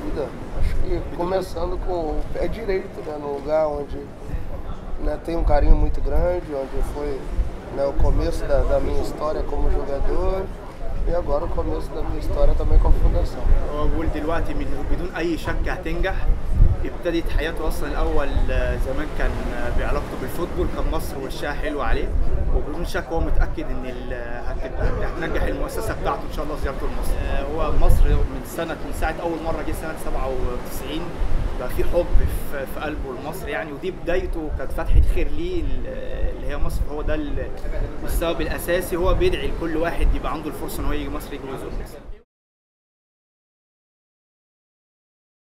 dúvida. Acho que começando com o pé direito, né, no lugar onde né, tem um carinho muito grande, onde foi né, o começo da, da minha história como jogador e agora o começo da minha história também com a fundação. ابتدت حياته أصلا الأول آه، زمان كان آه، بعلاقته بالفوتبول. كان مصر وشها حلو عليه. وبدون شك هو متأكد إن هتبقى هتنجح المؤسسة بتاعته إن شاء الله زيارته لمصر. آه، هو مصر من سنة من ساعة أول مرة جه سنة 97 بقى في حب في قلبه لمصر يعني. ودي بدايته كانت فتحة خير ليه ال- اللي هي مصر. هو ده ال- السبب الأساسي. هو بيدعي لكل واحد يبقى عنده الفرصة إن هو يجي مصر يجي ويزور مصر.